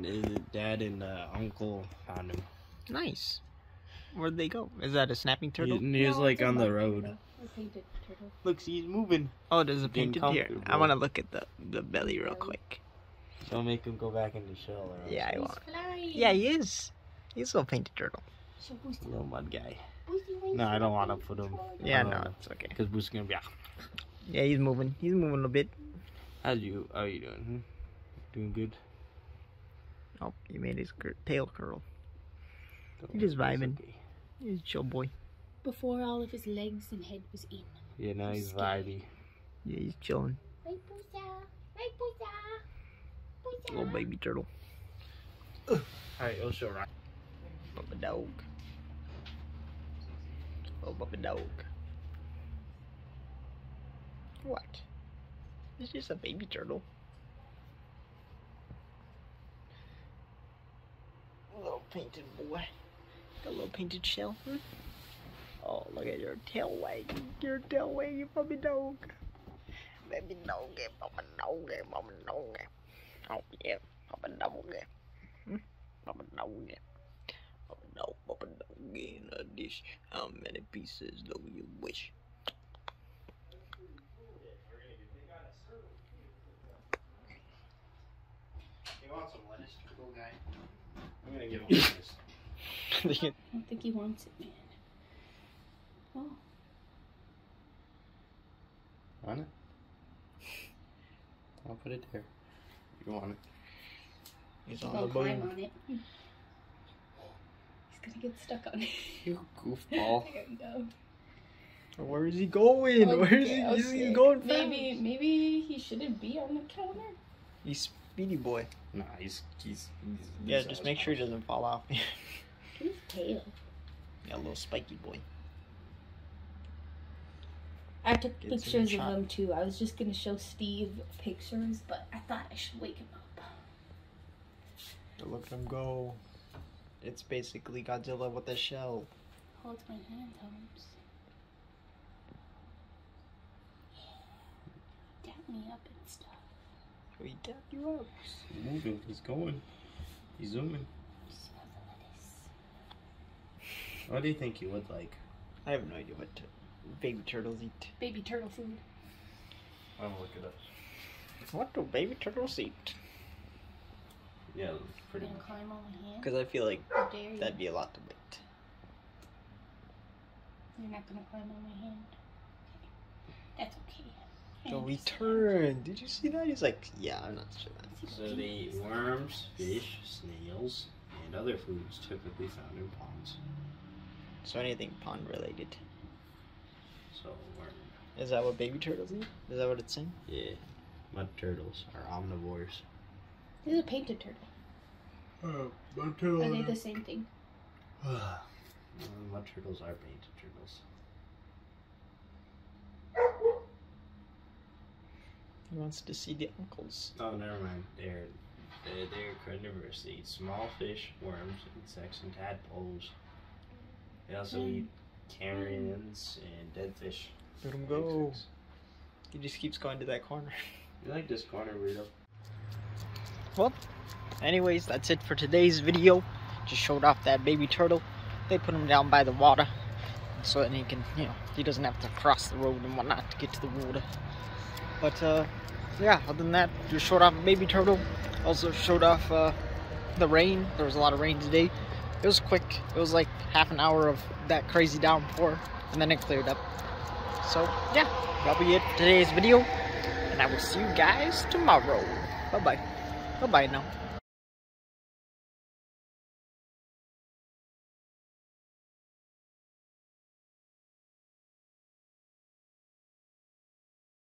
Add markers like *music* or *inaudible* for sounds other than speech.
His dad and uh, uncle found him. Nice. Where'd they go? Is that a snapping turtle? he was No, like on the road. turtle. A painted turtle. Look, he's moving. Oh, there's a Being painted here. I want to look at the the belly real quick. Don't make him go back in the shell. Or Yeah, I He's want. flying. Yeah, he is. He's a little painted turtle. So Boosty, Little mud guy. No, I don't wanna put him- Yeah, no, it's okay. Because Boo's gonna be. ah. Yeah, he's moving. He's moving a bit. How's you? How are you doing? Hmm? Doing good. Oh, he made his cur- tail curl. Don't He just vibing. okay. He's a chill boy. Before all of his legs and head was in. Yeah, now he's Scared. vibey. Yeah, he's chilling. Right, Boosa? Right, Boosa? Boosa? Little baby turtle. Alright, it'll show right. Bubba dog. Oh, Bubba dog. What? It's just a baby turtle. Painted boy. Got a little painted shell. Hmm? Oh, look at your tail wagging. Your tail wagging, puppy dog. Baby dog, puppy dog, puppy dog. Oh, yeah, puppy dog. Hmm? Puppy dog. Puppy dog, puppy dog in a dish. How many pieces do you wish? You want some lettuce, little guy? I'm give him lettuce. *laughs* I don't think he wants it, man. Oh, Want it? I'll put it there. You want it? He's he's on gonna the climb boom. on it. He's gonna get stuck on it. *laughs* You goofball. *laughs* there we go. Where is he going? Oh, where is he? Okay, He's, okay. he's going fast. Maybe, maybe he shouldn't be on the counter. He's speedy boy. Nah, he's he's. he's Yeah, he's just make sure he doesn't fall off. *laughs* His tail. yeah, a little spiky boy. I took Get pictures of shot. him too. I was just gonna show Steve pictures, but I thought I should wake him up. Look at him go. It's basically Godzilla with a shell. Hold my hand, Holmes. Yeah. Dap me up and stuff. We tap you up. He's moving. He's going. He's zooming. Smell the lettuce. What do you think he would like? I have no idea what t- baby turtles eat. Baby turtle food. I'm gonna look it up. What do baby turtles eat? Yeah, You pretty gonna much. climb on my? Because I feel like How dare you? that'd be a lot to wait. You're not gonna climb on my hand. That's okay. I So we turn. Did you see that? He's like, yeah, I'm not sure that. So they eat worms, fish, snails, and other foods typically found in ponds. So anything pond related. So worm. Is that what baby turtles eat? Is that what it's saying? Yeah. Mud turtles are omnivores. This is a painted turtle. Uh, mud turtles. Are they the same thing? *sighs* mud turtles are painted turtles. He wants to see the uncles. Oh, never mind. They're they're, they're carnivorous. They eat small fish, worms, insects, and tadpoles. They also Mm. eat carrions and dead fish. Let him go. insects. He just keeps going to that corner. *laughs* You like this corner, Rito? Anyways, that's it for today's video. Just showed off that baby turtle. They put him down by the water so that he can, you know, he doesn't have to cross the road and whatnot to get to the water. But, uh, yeah, other than that, just showed off baby turtle. Also showed off, uh, the rain. There was a lot of rain today. It was quick. It was like half an hour of that crazy downpour, and then it cleared up. So, yeah, that'll be it for today's video. And I will see you guys tomorrow. Bye-bye. Bye-bye now.